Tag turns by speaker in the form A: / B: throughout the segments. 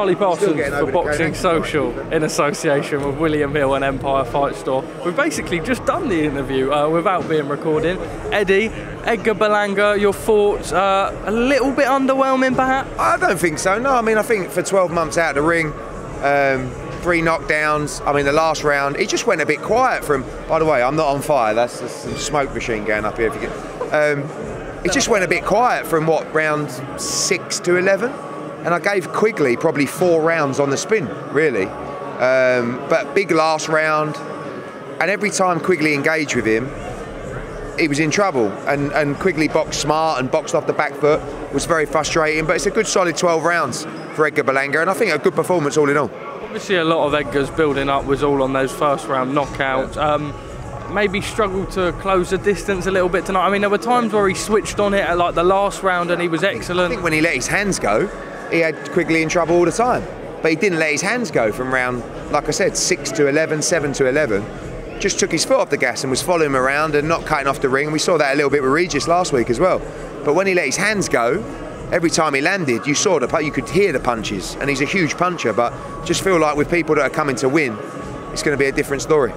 A: Charlie Parsons for Boxing Social in association with William Hill and Empire Fight Store. We've basically just done the interview uh, without being recorded. Eddie, Edgar Berlanga, your thoughts? Uh, a little bit underwhelming, perhaps?
B: I don't think so. No, I mean, I think for 12 months out of the ring, um, three knockdowns. I mean, the last round, he just went a bit quiet from. By the way, I'm not on fire. That's some smoke machine going up here. If you get, um, it just went a bit quiet from what round six to 11, and I gave Quigley probably four rounds on the spin, really. Um, but big last round, and every time Quigley engaged with him, he was in trouble and, and Quigley boxed smart and boxed off the back foot was very frustrating but it's a good solid 12 rounds for Edgar Berlanga and I think a good performance all in all
A: Obviously, a lot of Edgar's building up was all on those first round knockouts. Um, maybe struggled to close the distance a little bit tonight. I mean, there were times where he switched on it at like the last round and he was excellent.
B: I think when he let his hands go he had Quigley in trouble all the time. But he didn't let his hands go from round like I said 6 to 11 7 to 11 just took his foot off the gas and was following him around and not cutting off the ring. We saw that a little bit with Regis last week as well. But when he let his hands go every time he landed you saw the you could hear the punches. And he's a huge puncher but just feel like with people that are coming to win it's going to be a different story.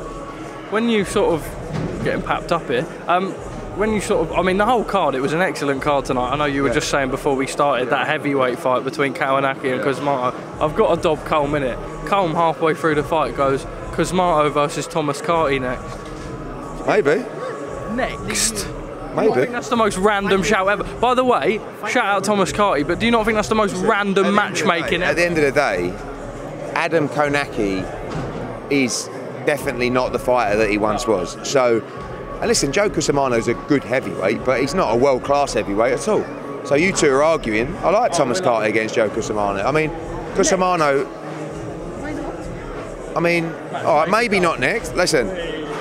A: When you sort of getting papped up here, um, when you sort of, I mean, the whole card, it was an excellent card tonight. I know you were just saying before we started that heavyweight fight between Kownacki and Cusumano. I've got a Dob Colm in it. Colm halfway through the fight goes Cusumano versus Thomas Carty next.
B: maybe
A: Next. Maybe. I think that's the most random shout ever. By the way, shout out Thomas Carty, but do you not think that's the most random matchmaking
B: At
A: ever?
B: the end of the day, Adam Kownacki is definitely not the fighter that he once was. So, and listen, Joe Cusumano's a good heavyweight, but he's not a world-class heavyweight at all. So you two are arguing. I like Thomas Carter against Joe Cusumano. I mean, Cusumano. I mean, all right, maybe not next. Listen,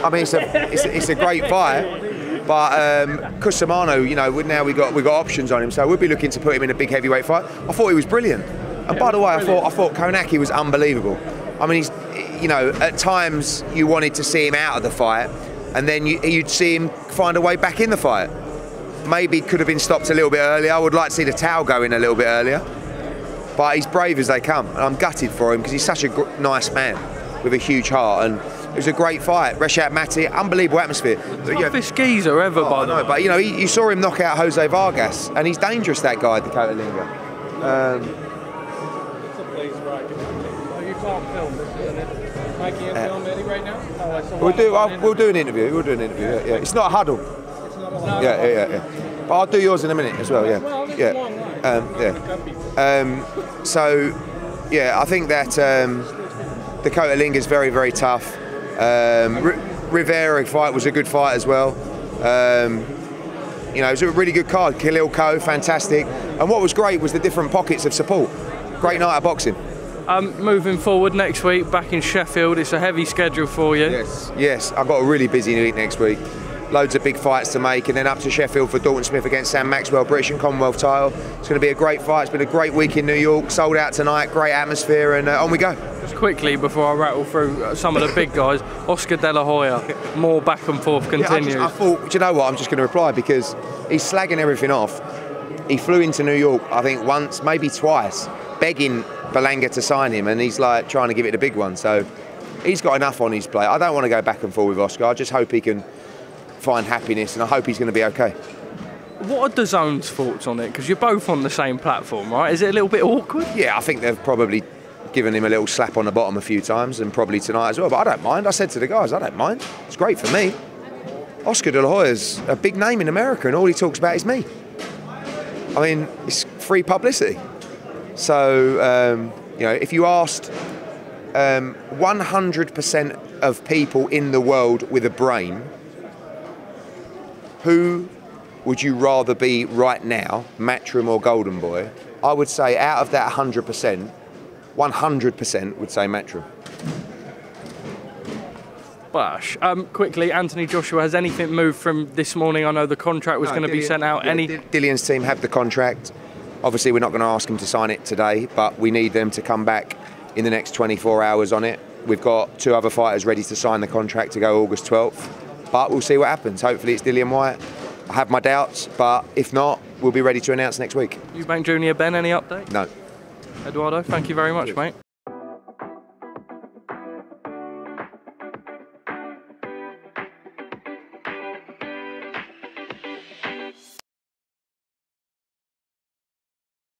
B: I mean, it's a it's a, it's a great fight, but um, Cusimano, you know, now we got we got options on him, so we'll be looking to put him in a big heavyweight fight. I thought he was brilliant, and by the way, I thought I thought Kownacki was unbelievable. I mean, he's you know, at times you wanted to see him out of the fight, and then you, you'd see him find a way back in the fight. Maybe could have been stopped a little bit earlier. I would like to see the towel go in a little bit earlier. But he's brave as they come, and I'm gutted for him because he's such a gr- nice man with a huge heart, and it was a great fight. Reshat Mati, unbelievable atmosphere. But, yeah,
A: Toughest geezer ever, by
B: I
A: the way.
B: but you know, he, you saw him knock out Jose Vargas, and he's dangerous. That guy, Dakota Linger. Um,
A: this, making a film, Eddie, right now?
B: we'll do. I'll, we'll do an interview. We'll do an interview. Yeah, yeah. It's not a huddle. Yeah, yeah, yeah, yeah. But I'll do yours in a minute as well. Yeah, yeah, um, yeah. Um, so, yeah, I think that um, Dakota Linger is very, very tough. Um, Rivera fight was a good fight as well. Um, you know, it was a really good card. Khalil Coe, fantastic. And what was great was the different pockets of support. Great night of boxing.
A: Um, moving forward next week, back in Sheffield, it's a heavy schedule for you.
B: Yes, yes. I've got a really busy week next week. Loads of big fights to make, and then up to Sheffield for Dalton Smith against Sam Maxwell, British and Commonwealth title. It's going to be a great fight. It's been a great week in New York. Sold out tonight. Great atmosphere, and uh, on we go.
A: Just quickly before I rattle through uh, some of the big guys, Oscar De La Hoya, more back and forth
B: Yeah, I,
A: continues.
B: just, I thought, do you know what? I'm just going to reply because he's slagging everything off. He flew into New York, I think once, maybe twice, begging Berlanga to sign him, and he's like trying to give it a big one. So he's got enough on his plate. I don't want to go back and forth with Oscar. I just hope he can find happiness, and I hope he's going to be okay.
A: what are DAZN's thoughts on it? Because you're both on the same platform, right? Is it a little bit awkward?
B: Yeah, I think they've probably given him a little slap on the bottom a few times, and probably tonight as well. But I don't mind. I said to the guys, I don't mind. It's great for me. Oscar De La Hoya's a big name in America, and all he talks about is me. I mean, it's free publicity. So, um, you know, if you asked um, 100% of people in the world with a brain, who would you rather be right now, Matchroom or Golden Boy? I would say out of that 100%, 100% would say Matchroom.
A: Bash. Um, quickly, Anthony Joshua, has anything moved from this morning? I know the contract was going to be sent out.
B: yeah,
A: Any?
B: Dillian's team have the contract. Obviously, we're not going to ask them to sign it today, but we need them to come back in the next 24 hours on it. We've got two other fighters ready to sign the contract to go August 12th, but we'll see what happens. Hopefully, it's Dillian Whyte. I have my doubts, but if not, we'll be ready to announce next week.
A: Eubank Junior Benn, any update?
B: No.
A: Eduardo, thank you very much, mate.